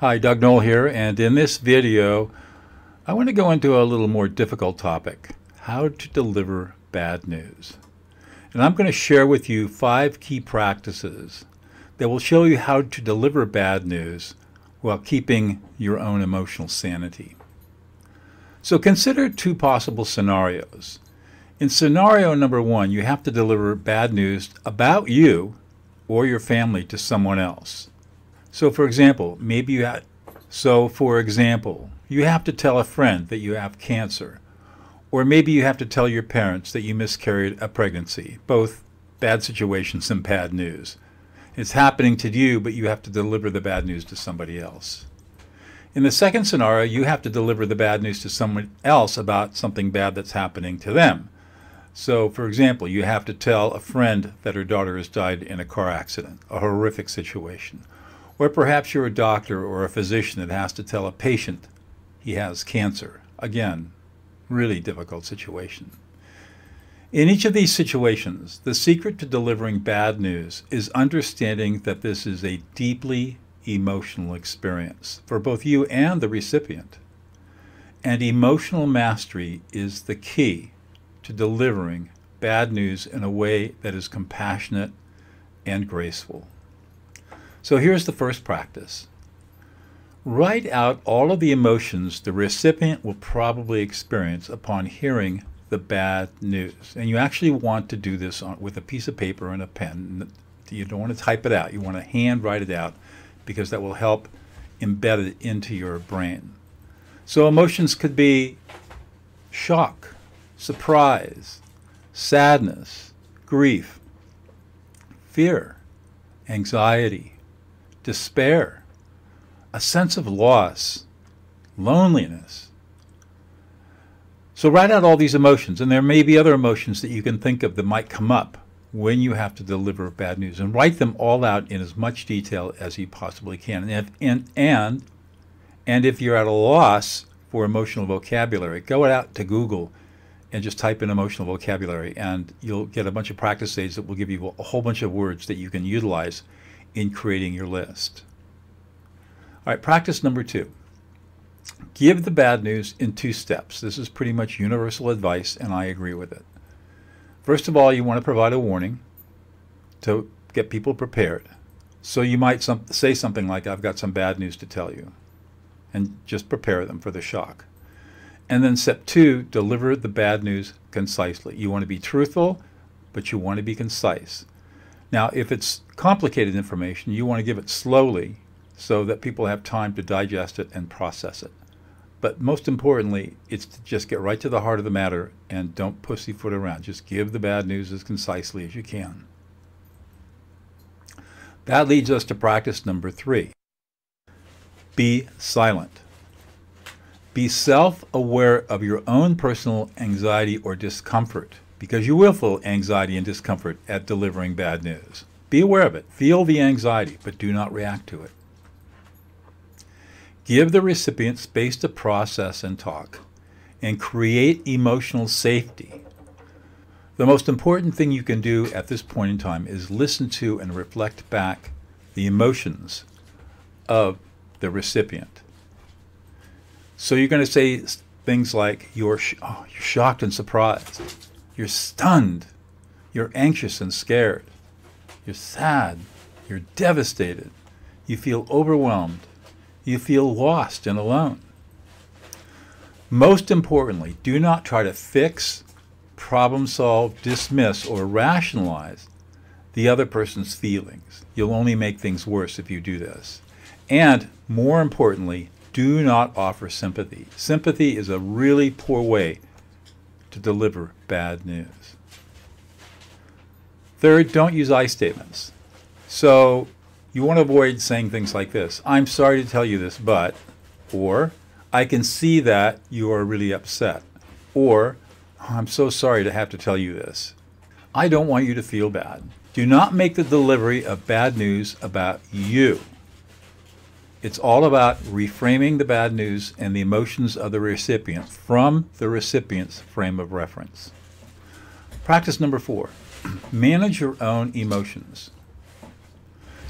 Hi, Doug Noll here, and in this video, I want to go into a little more difficult topic, how to deliver bad news. And I'm going to share with you five key practices that will show you how to deliver bad news while keeping your own emotional sanity. So consider two possible scenarios. In scenario number one, you have to deliver bad news about you or your family to someone else. So for example, maybe you have, so for example, you have to tell a friend that you have cancer. Or maybe you have to tell your parents that you miscarried a pregnancy. Both bad situations and bad news. It's happening to you, but you have to deliver the bad news to somebody else. In the second scenario, you have to deliver the bad news to someone else about something bad that's happening to them. So, for example, you have to tell a friend that her daughter has died in a car accident, a horrific situation. Or perhaps you're a doctor or a physician that has to tell a patient he has cancer. Again, really difficult situation. In each of these situations, the secret to delivering bad news is understanding that this is a deeply emotional experience for both you and the recipient. And emotional mastery is the key to delivering bad news in a way that is compassionate and graceful. So here's the first practice. Write out all of the emotions the recipient will probably experience upon hearing the bad news. And you actually want to do this on, with a piece of paper and a pen. You don't want to type it out. You want to hand write it out because that will help embed it into your brain. So emotions could be shock, surprise, sadness, grief, fear, anxiety, despair, a sense of loss, loneliness. So write out all these emotions, and there may be other emotions that you can think of that might come up when you have to deliver bad news, and write them all out in as much detail as you possibly can. And if, and, and, and if you're at a loss for emotional vocabulary, go out to Google and just type in emotional vocabulary, and you'll get a bunch of practice aids that will give you a whole bunch of words that you can utilize in creating your list. All right, practice number two. Give the bad news in two steps. This is pretty much universal advice, and I agree with it. First of all, you want to provide a warning to get people prepared. So you might some, say something like, I've got some bad news to tell you, and just prepare them for the shock. And then step two, deliver the bad news concisely. You want to be truthful, but you want to be concise. Now, if it's complicated information, you want to give it slowly so that people have time to digest it and process it. But most importantly, it's to just get right to the heart of the matter and don't pussyfoot around. Just give the bad news as concisely as you can. That leads us to practice number three. Be silent. Be self-aware of your own personal anxiety or discomfort because you will feel anxiety and discomfort at delivering bad news. Be aware of it. Feel the anxiety, but do not react to it. Give the recipient space to process and talk, and create emotional safety. The most important thing you can do at this point in time is listen to and reflect back the emotions of the recipient. So you're going to say things like you're, sh oh, you're shocked and surprised. You're stunned. You're anxious and scared. You're sad. You're devastated. You feel overwhelmed. You feel lost and alone. Most importantly, do not try to fix, problem solve, dismiss, or rationalize the other person's feelings. You'll only make things worse if you do this. And more importantly, do not offer sympathy. Sympathy is a really poor way to deliver bad news. Third, don't use I statements. So you want to avoid saying things like this I'm sorry to tell you this, but, or I can see that you are really upset, or I'm so sorry to have to tell you this. I don't want you to feel bad. Do not make the delivery of bad news about you. It's all about reframing the bad news and the emotions of the recipient from the recipient's frame of reference. Practice number four manage your own emotions.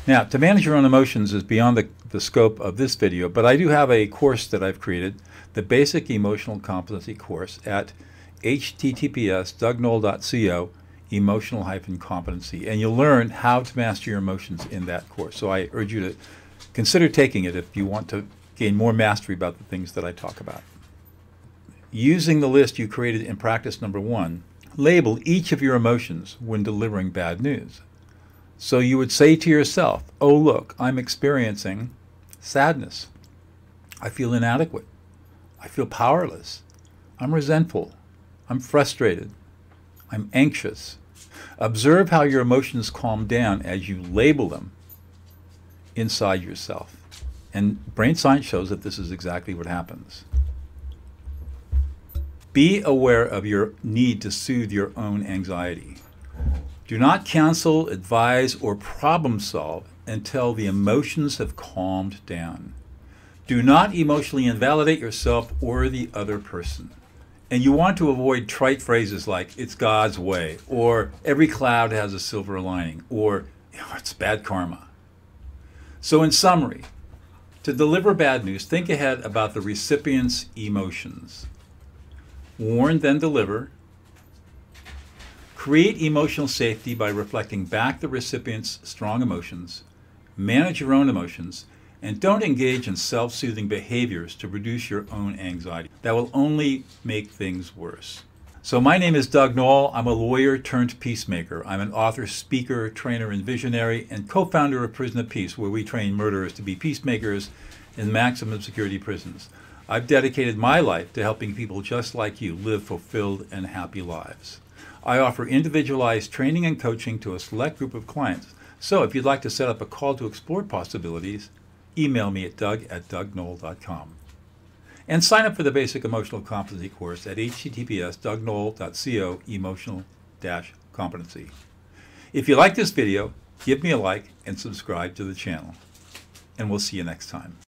Now, to manage your own emotions is beyond the, the scope of this video, but I do have a course that I've created, the Basic Emotional Competency course at https dougnoll.co emotional hyphen competency and you'll learn how to master your emotions in that course so i urge you to consider taking it if you want to gain more mastery about the things that i talk about. Using the list you created in practice number one label each of your emotions when delivering bad news. So you would say to yourself oh look i'm experiencing sadness. I feel inadequate. I feel powerless. I'm resentful. I'm frustrated. I'm anxious. Observe how your emotions calm down as you label them inside yourself. And brain science shows that this is exactly what happens. Be aware of your need to soothe your own anxiety. Do not counsel, advise, or problem solve until the emotions have calmed down. Do not emotionally invalidate yourself or the other person. And you want to avoid trite phrases like, it's God's way, or every cloud has a silver lining, or it's bad karma. So, in summary, to deliver bad news, think ahead about the recipient's emotions. Warn, then deliver. Create emotional safety by reflecting back the recipient's strong emotions. Manage your own emotions and don't engage in self soothing behaviors to reduce your own anxiety. That will only make things worse. So, my name is Doug Noll. I'm a lawyer turned peacemaker. I'm an author, speaker, trainer, and visionary, and co founder of Prison of Peace, where we train murderers to be peacemakers in maximum security prisons. I've dedicated my life to helping people just like you live fulfilled and happy lives. I offer individualized training and coaching to a select group of clients. So, if you'd like to set up a call to explore possibilities, email me at doug at dougnoll.com. And sign up for the Basic Emotional Competency course at https dougnoll.co emotional competency. If you like this video, give me a like and subscribe to the channel. And we'll see you next time.